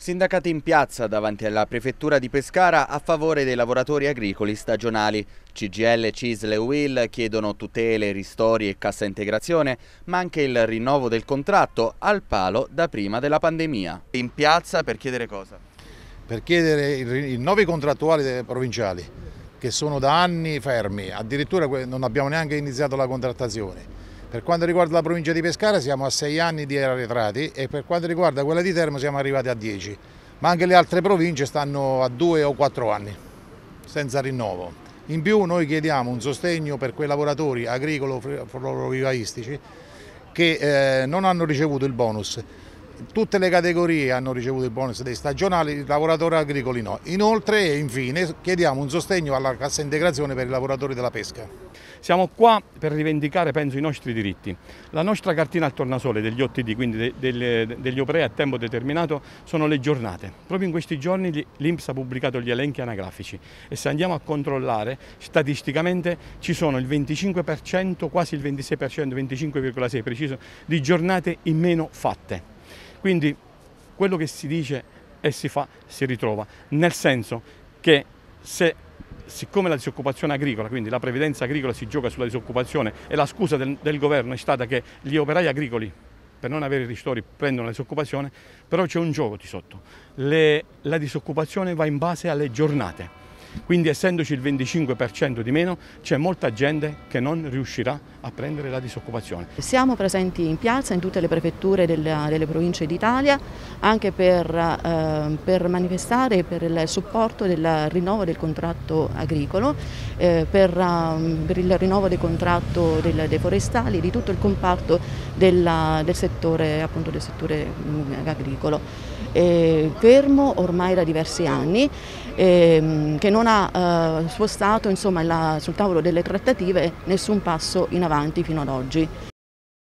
Sindacati in piazza davanti alla prefettura di Pescara a favore dei lavoratori agricoli stagionali. CGL, CISL e UIL chiedono tutele, ristori e cassa integrazione, ma anche il rinnovo del contratto al palo da prima della pandemia. In piazza per chiedere cosa? Per chiedere i rinnovi contrattuali provinciali che sono da anni fermi, addirittura non abbiamo neanche iniziato la contrattazione. Per quanto riguarda la provincia di Pescara siamo a 6 anni di arretrati e per quanto riguarda quella di Termo siamo arrivati a 10, ma anche le altre province stanno a 2 o 4 anni senza rinnovo. In più noi chiediamo un sostegno per quei lavoratori agricolo-florovivaistici che eh, non hanno ricevuto il bonus. Tutte le categorie hanno ricevuto il bonus dei stagionali, i lavoratori agricoli no. Inoltre e infine chiediamo un sostegno alla cassa integrazione per i lavoratori della pesca. Siamo qua per rivendicare, penso, i nostri diritti. La nostra cartina al tornasole degli OTD, quindi de, de, degli operai a tempo determinato, sono le giornate. Proprio in questi giorni l'Inps ha pubblicato gli elenchi anagrafici e se andiamo a controllare, statisticamente ci sono il 25%, quasi il 26%, 25,6% preciso, di giornate in meno fatte. Quindi quello che si dice e si fa si ritrova, nel senso che se siccome la disoccupazione agricola, quindi la previdenza agricola si gioca sulla disoccupazione e la scusa del, del governo è stata che gli operai agricoli per non avere ristori prendono la disoccupazione, però c'è un gioco di sotto. Le, la disoccupazione va in base alle giornate. Quindi essendoci il 25% di meno c'è molta gente che non riuscirà a prendere la disoccupazione. Siamo presenti in piazza in tutte le prefetture delle, delle province d'Italia anche per, eh, per, manifestare per il supporto del rinnovo del contratto agricolo, eh, per, um, per, il rinnovo del contratto del, dei forestali, di tutto il comparto della, del, settore, appunto, del settore mm, agricolo. Eh, fermo ormai da diversi anni, ehm, che non ha eh, spostato insomma, la, sul tavolo delle trattative nessun passo in avanti fino ad oggi.